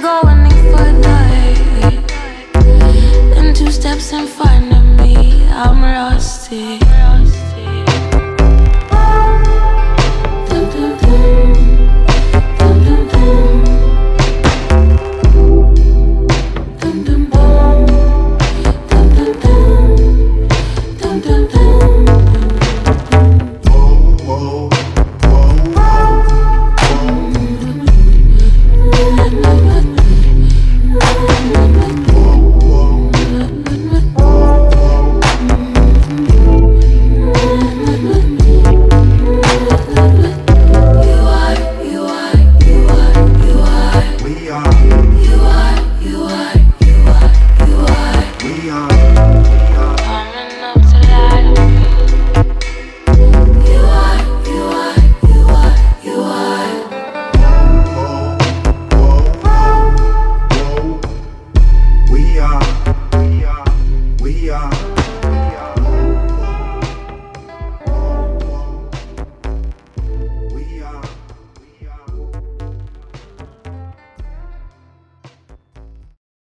go for the Then two steps in front of me, I'm rusty. I'm rusty.